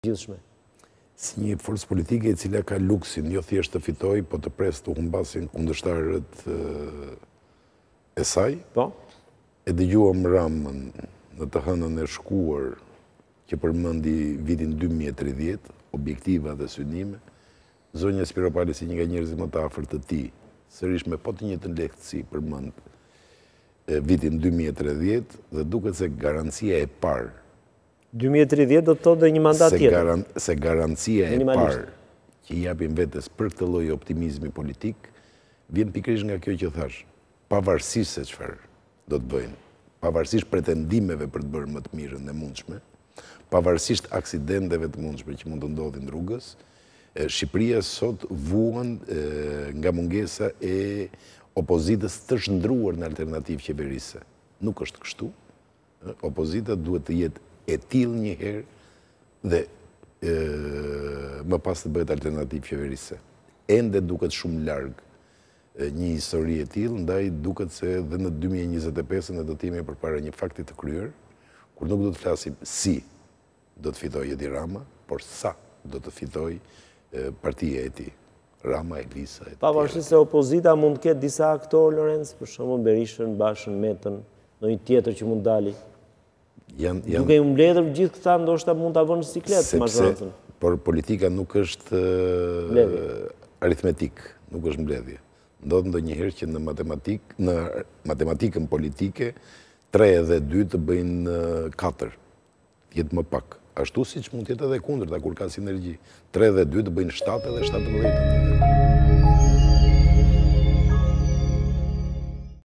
përgjithshme. Si një forcë politike e cila ka luksin jo thjesht të fitojë, po të presë të humbasin kundërshtarët e saj. Po. E dëgjuam Ramën në të hënën e shkuar që përmendi vitin dy mijë e tridhjetë, objektiva dhe synime. Zonja Spiropali si një nga njerëzit më të afërt të tij, sërish me po të njëjtën lehtësi përmend vitin dy mijë e tridhjetë dhe duket se garancia e parë 2030 do të thotë dhe një mandat tjetër. Se garancia e parë që i japin vetes për këtë lloj optimizmi politik, vjen pikërisht nga kjo që thashë, pavarësisht se çfarë do të bëjnë, pavarësisht pretendimeve për të bërë më të mirën e mundshme, pavarësisht aksidenteve të mundshme që mund të ndodhin rrugës, Shqipëria sot vuan nga mungesa e opozitës të shndërruar në alternativë qeverisëse. Nuk është kështu, Opozita duhet të jetë e tillë një herë dhe më pas të bëhet alternativë qeverisëse. Ende duket shumë larg një histori e tillë, ndaj duket se dhe në 2025 ne do të jemi përpara një fakti të kryer, kur nuk do të flasim si do të fitojë Edi Rama, por sa do të fitojë partia e tij, Rama, etj. Pavarësisht se opozita mund të ketë disa aktorë, Lorenc, për shembull Berishën, Bashën, Metën, ndonjë tjetër që mund të dali, duke u mbledhur gjithë këta, ndoshta mund ta vënë në siklet mazhorancën. Por politika nuk është aritmetikë, nuk është mbledhje. Ndodh ndonjëherë që në matematikën politike, tre dhe dy të bëjnë katër. jetë më pak. Ashtu siç mund të jetë edhe e kundërta, kur ka sinergji. Tre dhe dy të bëjnë shtatë edhe shtatëmbëdhjetë.